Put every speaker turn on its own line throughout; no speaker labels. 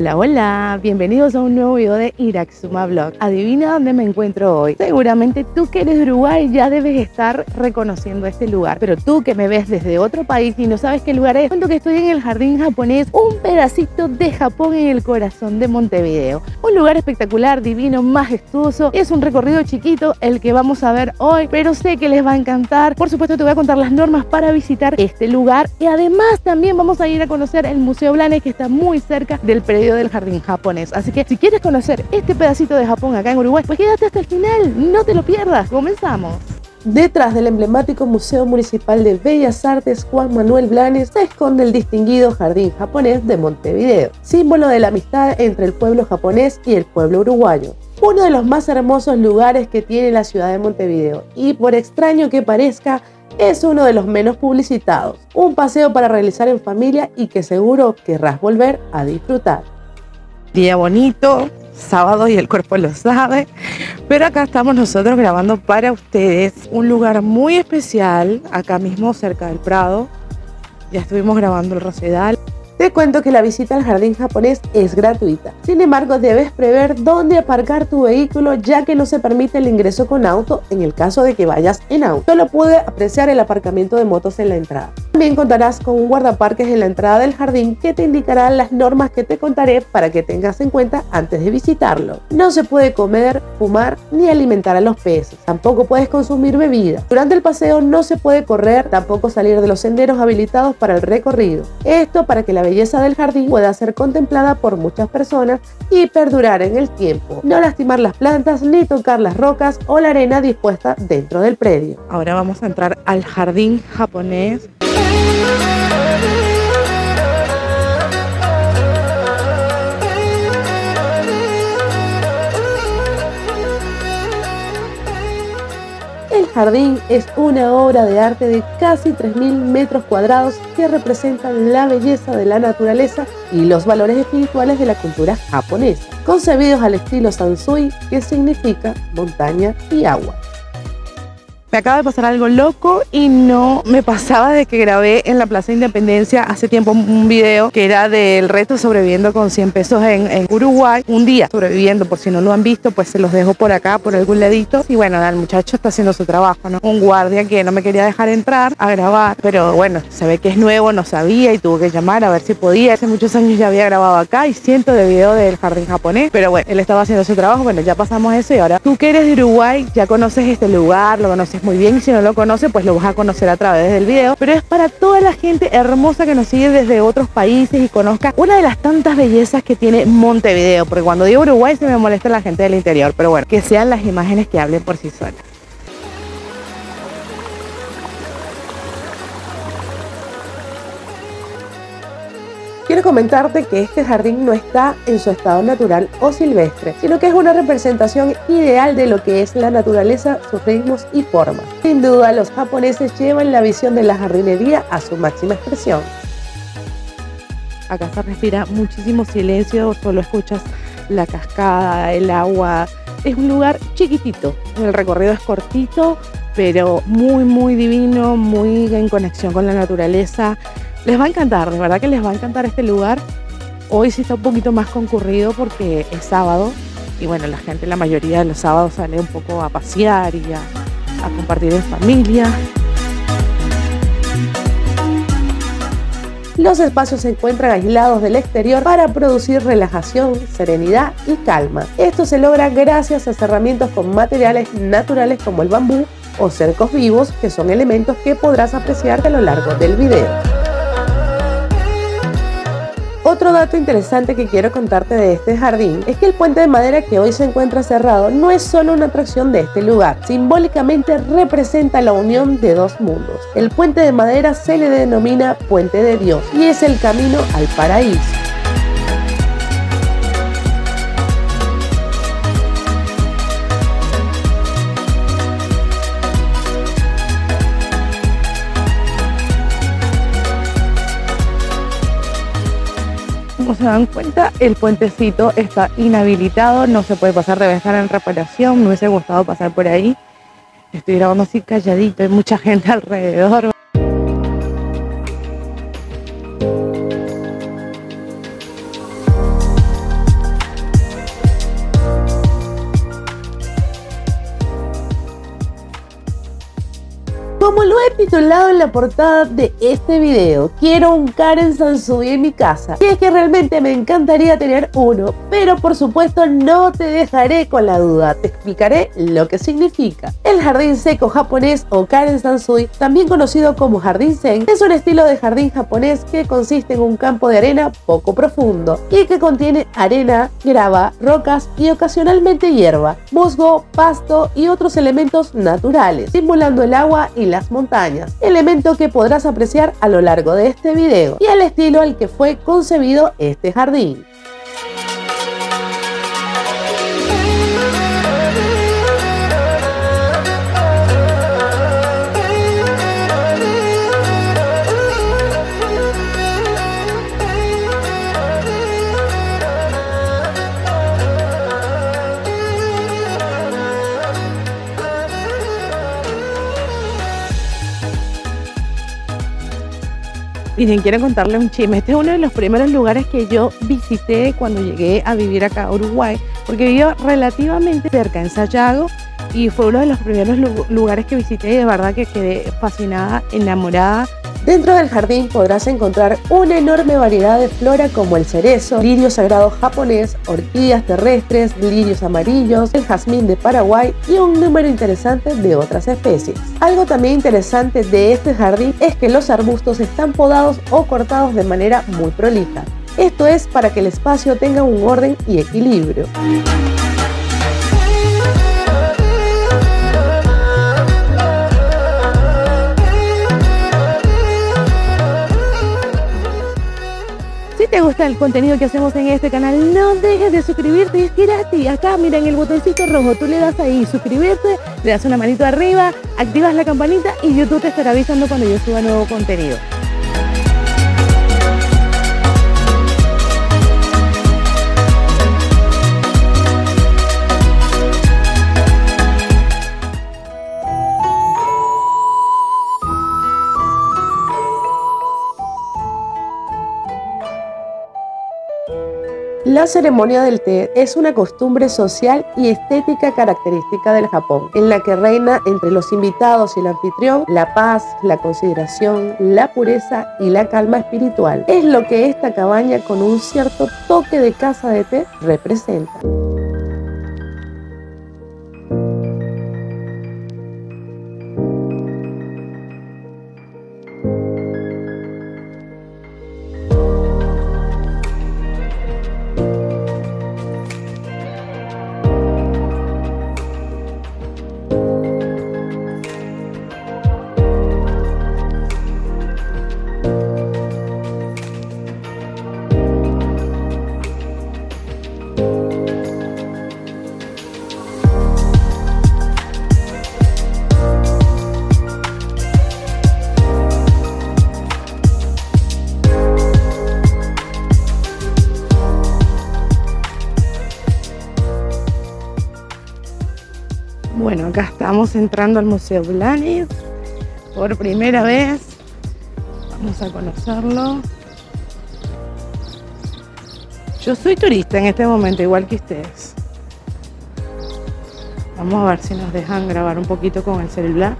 Hola, hola, bienvenidos a un nuevo video de Iraxuma Vlog. Adivina dónde me encuentro hoy. Seguramente tú que eres de Uruguay ya debes estar reconociendo este lugar, pero tú que me ves desde otro país y no sabes qué lugar es, cuento que estoy en el jardín japonés, un pedacito de Japón en el corazón de Montevideo. Un lugar espectacular, divino, majestuoso. Es un recorrido chiquito el que vamos a ver hoy, pero sé que les va a encantar. Por supuesto te voy a contar las normas para visitar este lugar y además también vamos a ir a conocer el Museo Blanes que está muy cerca del predio del jardín japonés. Así que si quieres conocer este pedacito de Japón acá en Uruguay, pues quédate hasta el final, no te lo pierdas. Comenzamos.
Detrás del emblemático Museo Municipal de Bellas Artes Juan Manuel Blanes se esconde el distinguido Jardín Japonés de Montevideo, símbolo de la amistad entre el pueblo japonés y el pueblo uruguayo. Uno de los más hermosos lugares que tiene la ciudad de Montevideo y por extraño que parezca, es uno de los menos publicitados. Un paseo para realizar en familia y que seguro querrás volver a disfrutar.
Día bonito, sábado y el cuerpo lo sabe. Pero acá estamos nosotros grabando para ustedes un lugar muy especial, acá mismo cerca del Prado. Ya estuvimos grabando el Rosedal.
Te cuento que la visita al jardín japonés es gratuita. Sin embargo, debes prever dónde aparcar tu vehículo ya que no se permite el ingreso con auto en el caso de que vayas en auto. Solo puede apreciar el aparcamiento de motos en la entrada. También contarás con un guardaparques en la entrada del jardín que te indicará las normas que te contaré para que tengas en cuenta antes de visitarlo. No se puede comer, fumar ni alimentar a los peces. Tampoco puedes consumir bebidas. Durante el paseo no se puede correr, tampoco salir de los senderos habilitados para el recorrido. Esto para que la belleza del jardín pueda ser contemplada por muchas personas y perdurar en el tiempo. No lastimar las plantas ni tocar las rocas o la arena dispuesta dentro del predio.
Ahora vamos a entrar al jardín japonés
jardín es una obra de arte de casi 3.000 metros cuadrados que representan la belleza de la naturaleza y los valores espirituales de la cultura japonesa, concebidos al estilo Sansui, que significa montaña y agua.
Me acaba de pasar algo loco y no me pasaba de que grabé en la Plaza Independencia hace tiempo un video que era del reto sobreviviendo con 100 pesos en, Uruguay. Un día sobreviviendo, por si no lo han visto, pues se los dejo por acá, por algún ladito. Y bueno, el muchacho está haciendo su trabajo, ¿no? Un guardia que no me quería dejar entrar a grabar, pero bueno, se ve que es nuevo, no sabía y tuvo que llamar a ver si podía. Hace muchos años ya había grabado acá y cientos de videos del jardín japonés, pero bueno, él estaba haciendo su trabajo, bueno, ya pasamos eso y ahora tú que eres de Uruguay, ya conoces este lugar, lo conoces muy bien y si no lo conoce pues lo vas a conocer a través del video. Pero es para toda la gente hermosa que nos sigue desde otros países y conozca una de las tantas bellezas que tiene Montevideo porque cuando digo Uruguay se me molesta la gente del interior pero bueno que sean las imágenes que hablen por sí solas
Comentarte que este jardín no está en su estado natural o silvestre, sino que es una representación ideal de lo que es la naturaleza, sus ritmos y formas. Sin duda, los japoneses llevan la visión de la jardinería a su máxima expresión.
Acá se respira muchísimo silencio, solo escuchas la cascada, el agua. Es un lugar chiquitito, el recorrido es cortito, pero muy, muy divino, muy en conexión con la naturaleza. Les va a encantar, de verdad que les va a encantar este lugar. Hoy sí está un poquito más concurrido porque es sábado y bueno, la gente la mayoría de los sábados sale un poco a pasear y a, a compartir en familia.
Los espacios se encuentran aislados del exterior para producir relajación, serenidad y calma. Esto se logra gracias a cerramientos con materiales naturales como el bambú o cercos vivos, que son elementos que podrás apreciar a lo largo del video. Otro dato interesante que quiero contarte de este jardín es que el puente de madera que hoy se encuentra cerrado no es solo una atracción de este lugar, simbólicamente representa la unión de dos mundos. El puente de madera se le denomina puente de Dios y es el camino al paraíso.
Como se dan cuenta, el puentecito está inhabilitado, no se puede pasar, debe estar en reparación, me hubiese gustado pasar por ahí. Estoy grabando así calladito, hay mucha gente alrededor.
He titulado en la portada de este video, quiero un Karen Sansui en mi casa. Y es que realmente me encantaría tener uno, pero por supuesto no te dejaré con la duda, te explicaré lo que significa. El jardín seco japonés o Karen Sansui, también conocido como jardín zen, es un estilo de jardín japonés que consiste en un campo de arena poco profundo y que contiene arena, grava, rocas y ocasionalmente hierba, musgo, pasto y otros elementos naturales, simulando el agua y las montañas, elemento que podrás apreciar a lo largo de este video y al estilo al que fue concebido este jardín.
Miren, quiero contarle un chisme. Este es uno de los primeros lugares que yo visité cuando llegué a vivir acá a Uruguay, porque vivo relativamente cerca en Sayago y fue uno de los primeros lugares que visité y de verdad que quedé fascinada, enamorada
Dentro del jardín podrás encontrar una enorme variedad de flora como el cerezo, lirio sagrado japonés, orquídeas terrestres, lirios amarillos, el jazmín de Paraguay y un número interesante de otras especies. Algo también interesante de este jardín es que los arbustos están podados o cortados de manera muy prolija. Esto es para que el espacio tenga un orden y equilibrio.
Gusta el contenido que hacemos en este canal, no dejes de suscribirte, es gratis. Acá, mira, en el botoncito rojo, tú le das ahí suscribirte, le das una manito arriba, activas la campanita y YouTube te estará avisando cuando yo suba nuevo contenido.
Ceremonia del té es una costumbre social y estética característica del Japón, en la que reina entre los invitados y el anfitrión la paz, la consideración, la pureza y la calma espiritual. Es lo que esta cabaña con un cierto toque de casa de té representa.
Estamos entrando al Museo Blanes por primera vez. Vamos a conocerlo. Yo soy turista en este momento, igual que ustedes. Vamos a ver si nos dejan grabar un poquito con el celular.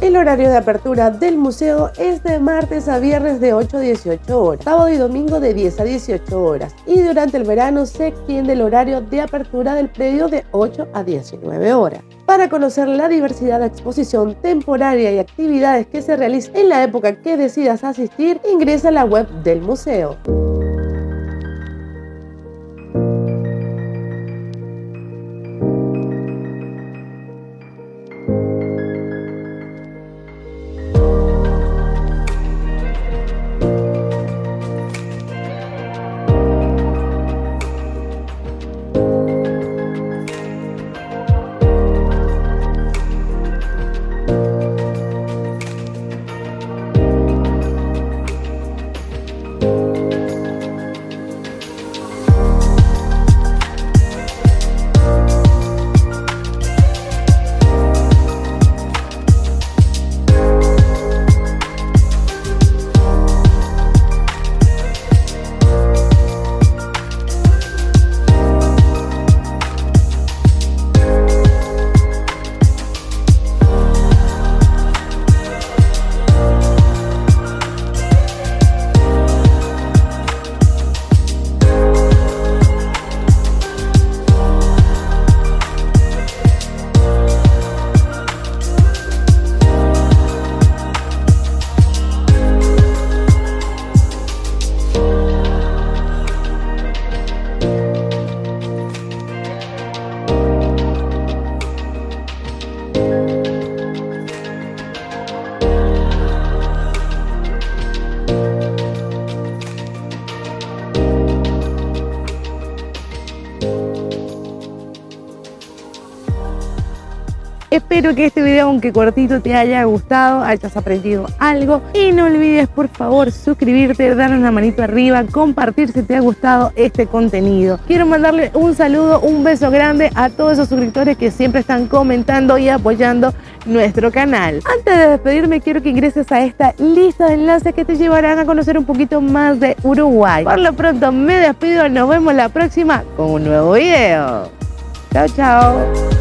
El horario de apertura del museo es de martes a viernes de 8 a 18 horas, sábado y domingo de 10 a 18 horas y durante el verano se extiende el horario de apertura del predio de 8 a 19 horas. Para conocer la diversidad de exposición temporaria y actividades que se realizan en la época que decidas asistir, ingresa a la web del museo.
Espero que este video, aunque cortito, te haya gustado, hayas aprendido algo. Y no olvides, por favor, suscribirte, darnos una manito arriba, compartir si te ha gustado este contenido. Quiero mandarle un saludo, un beso grande a todos esos suscriptores que siempre están comentando y apoyando nuestro canal. Antes de despedirme, quiero que ingreses a esta lista de enlaces que te llevarán a conocer un poquito más de Uruguay. Por lo pronto, me despido. Nos vemos la próxima con un nuevo video. Chao, chao.